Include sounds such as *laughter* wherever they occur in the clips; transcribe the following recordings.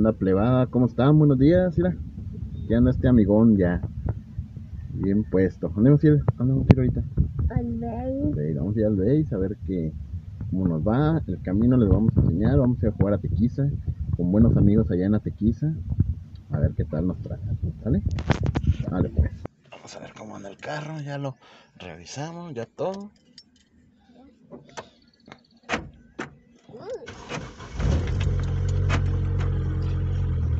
onda plebada? ¿Cómo están? Buenos días, mira. Ya anda este amigón ya. Bien puesto. ¿Dónde vamos a ir? ¿Dónde vamos a ir ahorita? Al vamos a ir al Base a ver qué, cómo nos va. El camino les vamos a enseñar. Vamos a ir a jugar a Tequiza con buenos amigos allá en la Tequiza. A ver qué tal nos trae. ¿Sale? Vale, pues. Vamos a ver cómo anda el carro. Ya lo revisamos, ya todo.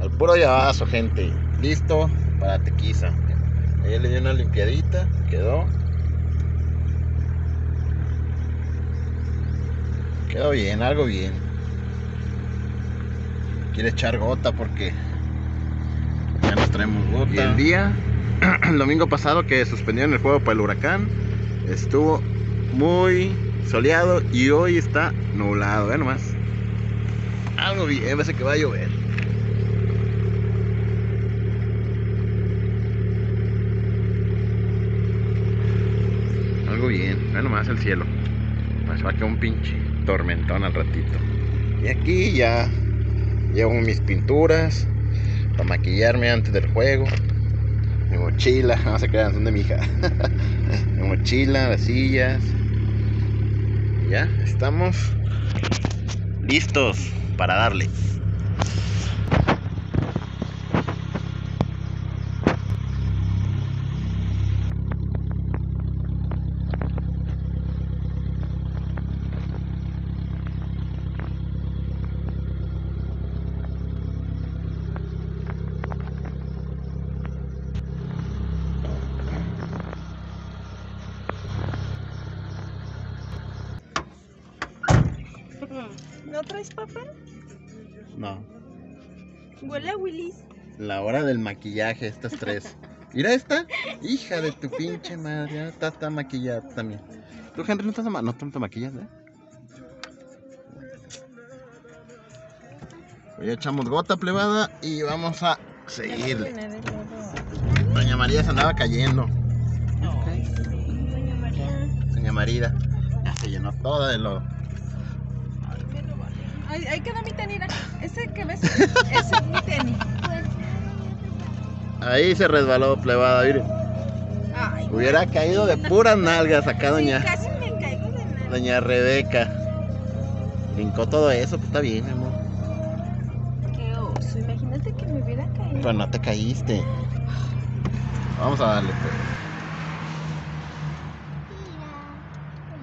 Al puro llavazo, gente. Listo para Tequiza. Ahí le di una limpiadita. Quedó. Quedó bien, algo bien. Quiere echar gota porque ya nos traemos gota. El día, el *clears throat* domingo pasado que suspendieron el juego para el huracán, estuvo muy soleado y hoy está nublado, vean nomás. Algo bien, parece que va a llover. Algo bien, vean nomás el cielo. Pues va a un pinche tormentón al ratito. Y aquí ya llevo mis pinturas para maquillarme antes del juego. Mi mochila, no se crean, son de mi hija. *laughs* mi mochila, las sillas. Ya, estamos listos para darle. ¿No traes papel? No, Huele a Willis. la hora del maquillaje, estas tres. Mira esta, hija de tu pinche madre, ya está, está maquillada también. Tú, Henry, no estás ma- no, maquillas, ¿eh? Pues Ya echamos gota plebada y vamos a seguirle. Doña María se andaba cayendo. Doña María. Ya se llenó toda de lodo. Ay, ahí queda mi tenis. Ese que ves, *laughs* ese es mi tenis. Ahí se resbaló plebada, mire. Ay, Hubiera caído de puras nalgas acá sí, doña, casi me caigo de nada. doña Rebeca. Brincó todo eso, pues está bien, mi amor. Qué oso. Imagínate que me hubiera caído. Pero no te caíste. Vamos a darle, pues.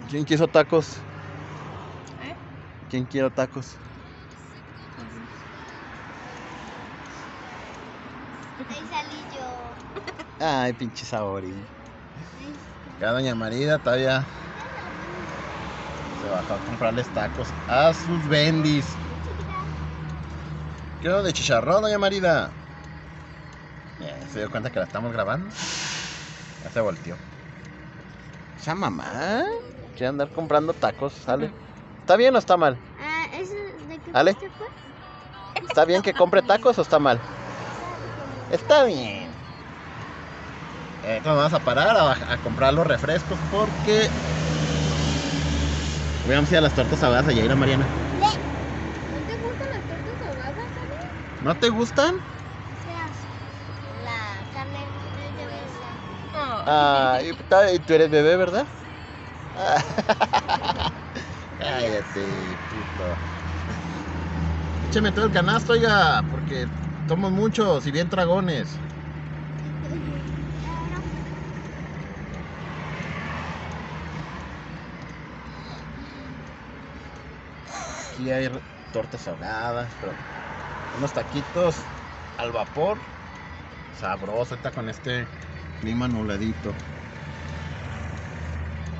¿Quién quiso tacos? ¿Eh? ¿Quién quiere tacos? Ahí salí yo. Ay, pinche sabori. Ya doña Marida todavía se bajó a comprarles tacos a sus bendis. Quiero de chicharrón, doña Marida. Ya, se dio cuenta que la estamos grabando. Ya se volteó. Esa mamá quiere andar comprando tacos, sale. ¿Está bien o está mal? Ah, ¿eso de qué Ale. fue? ¿Está bien que compre tacos o está mal? Está bien. Eh, entonces vamos a parar a, a comprar los refrescos porque vamos a ir a las tortas ahogadas allá, ir a Mariana. ¿No te gustan las tortas ahogadas, Ale? ¿No te gustan? La carne de besa. Ah, y tú eres bebé, ¿verdad? *laughs* Cállate, puto. Écheme todo el canasto, oiga, porque somos muchos y bien dragones. Aquí hay tortas ahogadas, pero unos taquitos al vapor. Sabroso, ahorita con este clima nubladito.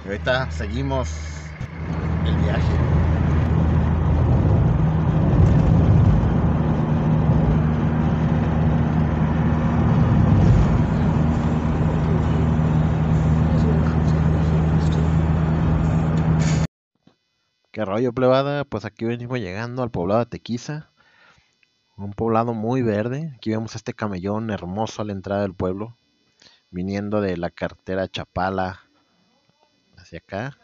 Y ahorita seguimos el viaje. ¿Qué rollo, plebada? Pues aquí venimos llegando al poblado de Tequiza. Un poblado muy verde. Aquí vemos este camellón hermoso a la entrada del pueblo. Viniendo de la cartera Chapala hacia acá.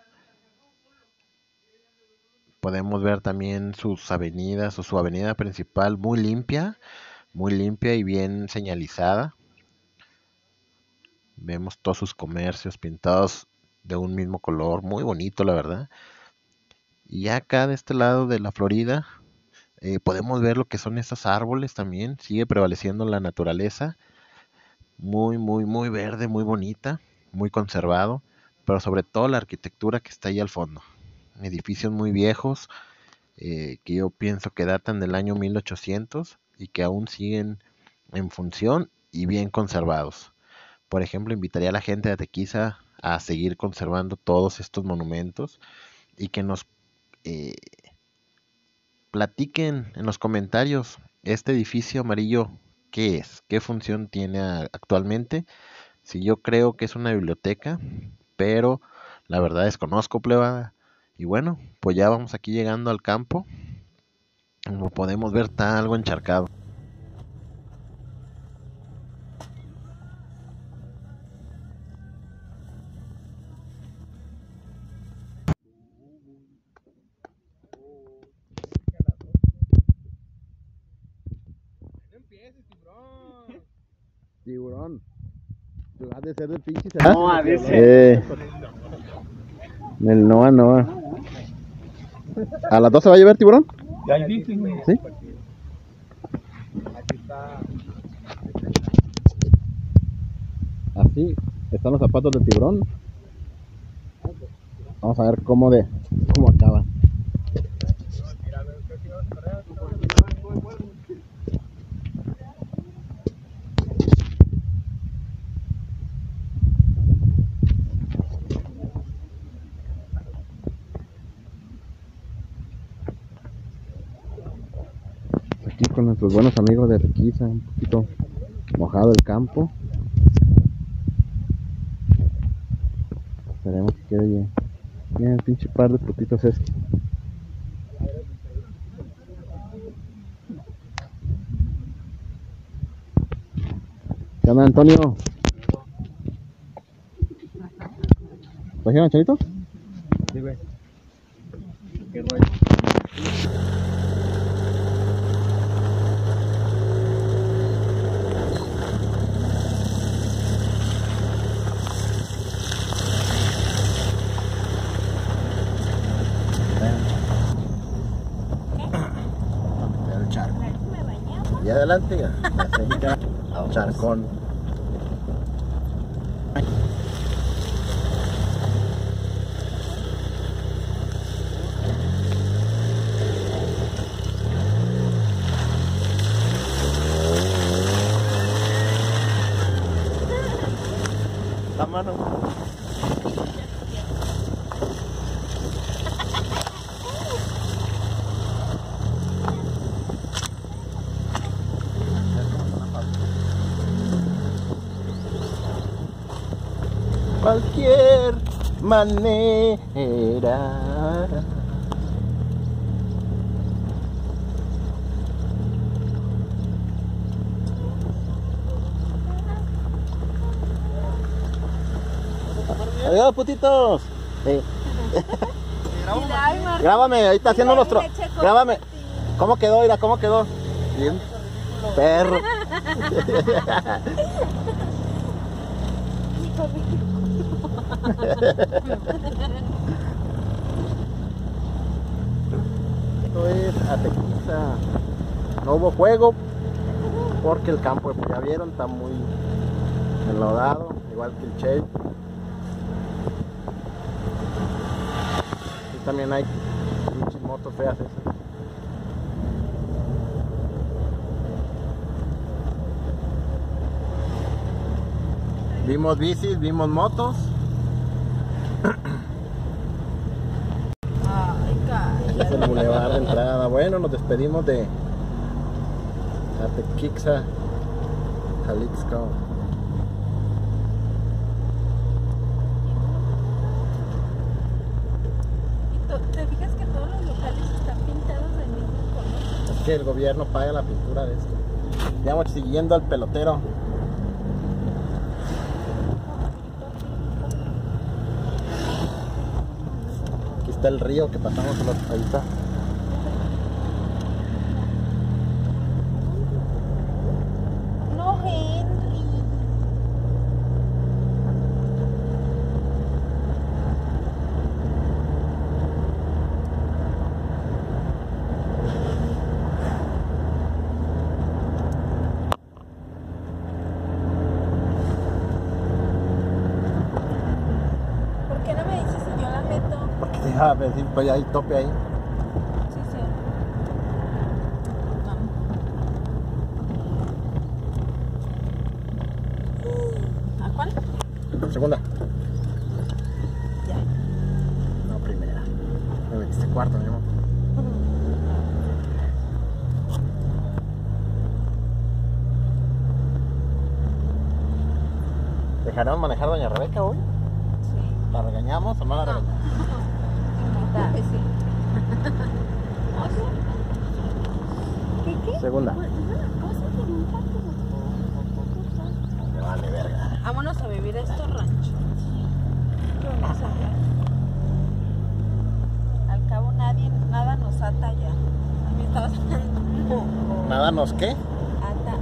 Podemos ver también sus avenidas o su avenida principal muy limpia, muy limpia y bien señalizada. Vemos todos sus comercios pintados de un mismo color, muy bonito la verdad. Y acá de este lado de la Florida eh, podemos ver lo que son estos árboles también, sigue prevaleciendo la naturaleza, muy, muy, muy verde, muy bonita, muy conservado, pero sobre todo la arquitectura que está ahí al fondo. Edificios muy viejos, eh, que yo pienso que datan del año 1800 y que aún siguen en función y bien conservados. Por ejemplo, invitaría a la gente de Tequiza a seguir conservando todos estos monumentos y que nos eh, platiquen en los comentarios este edificio amarillo, ¿qué es? ¿Qué función tiene actualmente? Si yo creo que es una biblioteca, pero la verdad desconozco, pleba. Y bueno, pues ya vamos aquí llegando al campo. Como podemos ver, está algo encharcado. Tiburón. Ha de ser del pinche. No, dice. Eh, el Noa Noa. ¿A las 12 va a llover tiburón? Dice, güey. ¿Sí? Así están los zapatos del tiburón. Vamos a ver cómo de cómo acaba. Aquí con nuestros buenos amigos de Requisa, un poquito mojado el campo. Esperemos que quede bien. Miren el pinche par de putitos este. ¿Qué onda, Antonio? ¿Trajeron choritos? Sí, güey. Qué rollo. El charco. Me bañaba. Y adelante, ubica al charcón. La mano. Cualquier manera. Adiós, putitos. Sí. Grábame, ahí está haciendo los tro... leche con Grábame. ¿Cómo quedó? Mira, ¿cómo quedó? Bien. Perro. *laughs* Esto es Atequiza. No hubo fuego porque el campo, pues, ya vieron, está muy enlodado, igual que el Che. Y también hay pinches motos feas. Vimos bicis, vimos motos. Ay, Este es el bulevar de entrada. Bueno, nos despedimos de Atequixa, Jalisco. ¿Te fijas que todos los locales están pintados del mismo color? Es que el gobierno paga la pintura de esto. Vamos siguiendo al pelotero. Está el río que pasamos ahí está. No, Henry. ¿Por qué no me dices Porque te iba a decir, pues hay tope ahí. Sí, sí. Vamos. ¿A cuál? Segunda. Ya. No, primera. Me metiste cuarto, mi amor. ¿Dejaremos manejar doña Rebeca hoy? ¿La regañamos o no la regañamos? Ah, sí. ¿Qué qué? Segunda. Vale verga. Vámonos a vivir a estos ranchos. Al cabo nadie, nada nos ata allá. A mí estaba no, Nada nos qué? ata allá.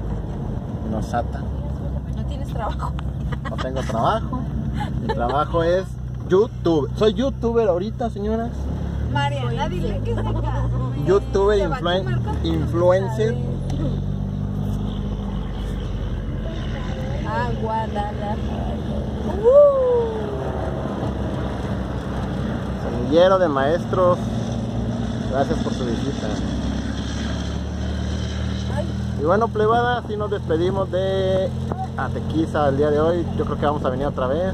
Nos ata. No tienes trabajo. No tengo trabajo. Mi trabajo es YouTube. Soy youtuber ahorita, señoras. Mariana, dile que está acá. *laughs* Youtuber, influen- influencer. Ah, Guadalajara. Semillero de maestros. Gracias por su visita. Y bueno, plebada, así nos despedimos de Atequiza el día de hoy. Yo creo que vamos a venir otra vez.